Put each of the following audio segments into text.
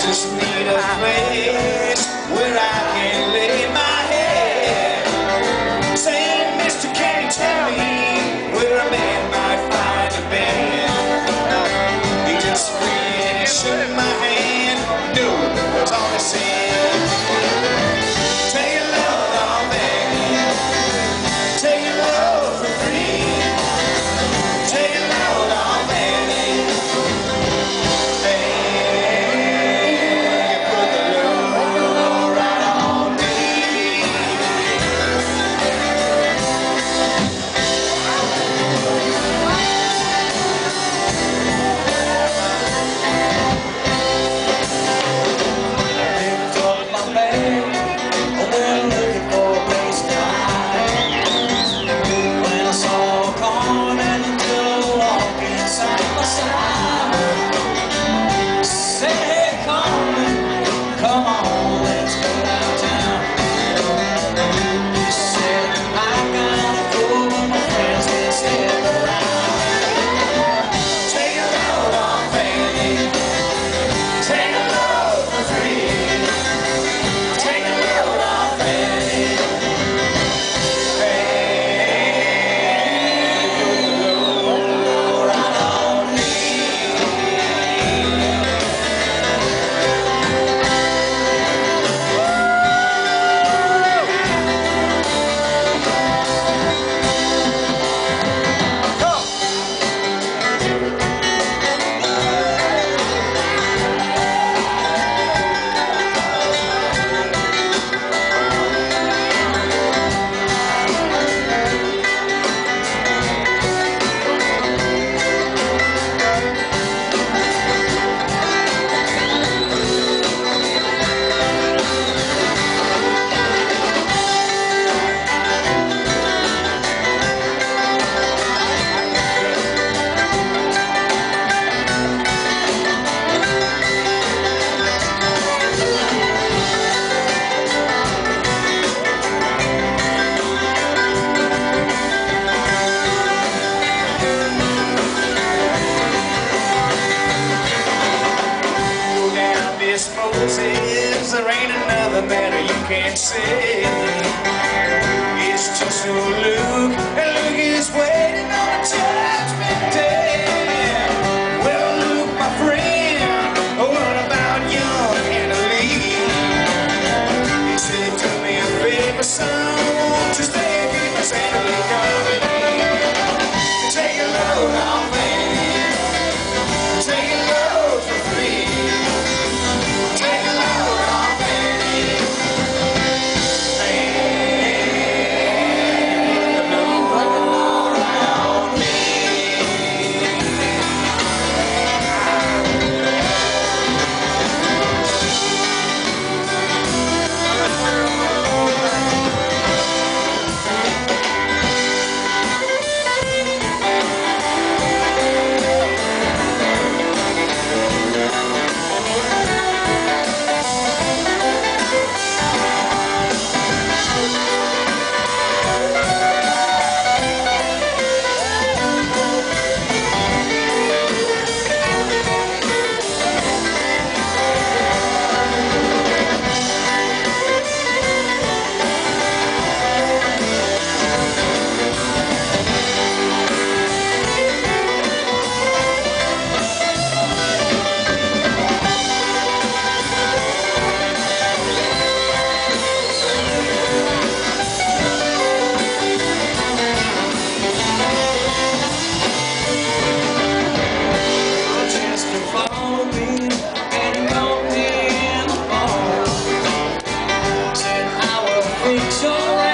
just need a place where I can lay my head. Saying, Mister, can you tell me where a man might find a bed? He just shook my hand. No, that's all he said. Down Miss Moses, there ain't another matter you can't say. It's just a look It's alright.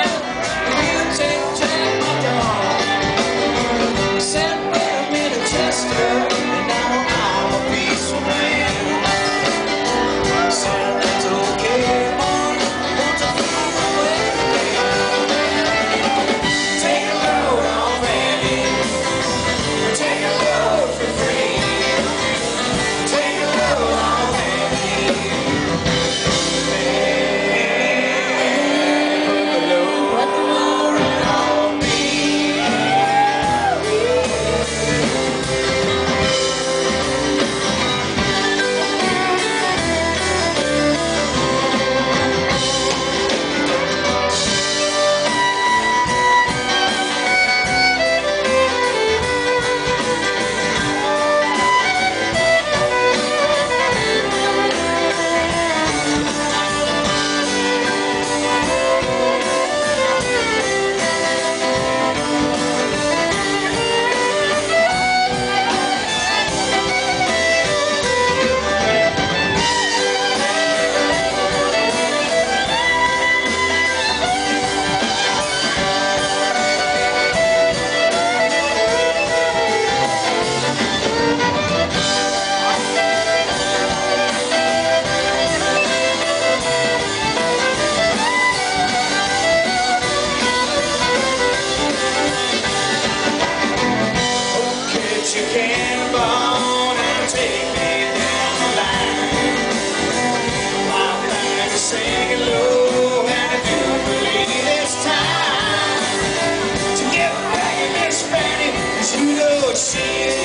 See.